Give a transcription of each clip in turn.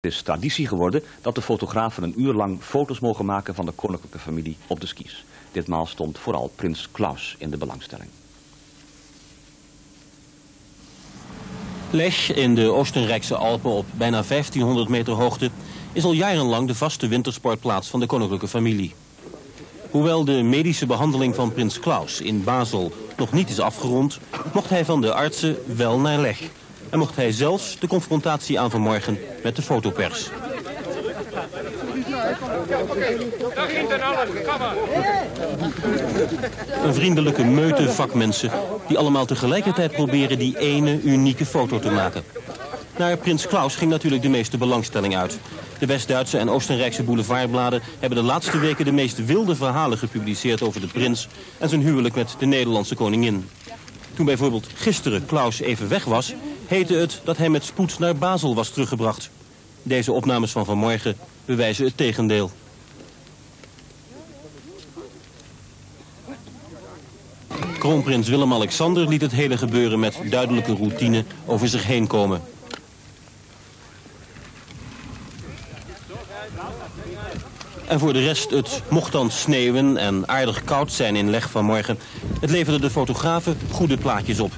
Het is traditie geworden dat de fotografen een uur lang foto's mogen maken van de koninklijke familie op de skis. Ditmaal stond vooral prins Klaus in de belangstelling. Lech in de Oostenrijkse Alpen op bijna 1500 meter hoogte is al jarenlang de vaste wintersportplaats van de koninklijke familie. Hoewel de medische behandeling van prins Klaus in Basel nog niet is afgerond, mocht hij van de artsen wel naar Lech. En mocht hij zelfs de confrontatie aan vanmorgen met de fotopers. Een vriendelijke meute vakmensen die allemaal tegelijkertijd proberen die ene unieke foto te maken. Naar prins Klaus ging natuurlijk de meeste belangstelling uit. De West-Duitse en Oostenrijkse boulevardbladen hebben de laatste weken de meest wilde verhalen gepubliceerd over de prins en zijn huwelijk met de Nederlandse koningin. Toen bijvoorbeeld gisteren Klaus even weg was, heette het dat hij met spoed naar Basel was teruggebracht. Deze opnames van vanmorgen bewijzen het tegendeel. Kroonprins Willem-Alexander liet het hele gebeuren met duidelijke routine over zich heen komen. En voor de rest, het mocht dan sneeuwen en aardig koud zijn in leg vanmorgen. Het leverde de fotografen goede plaatjes op.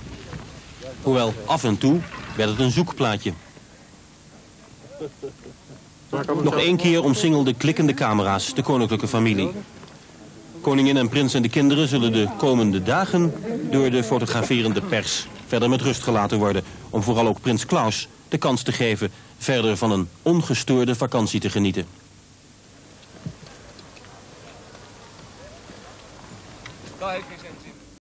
Hoewel af en toe werd het een zoekplaatje. Nog één keer omsingelde klikkende camera's de koninklijke familie. Koningin en prins en de kinderen zullen de komende dagen door de fotograferende pers verder met rust gelaten worden. Om vooral ook prins Klaus de kans te geven verder van een ongestoorde vakantie te genieten. Kijk,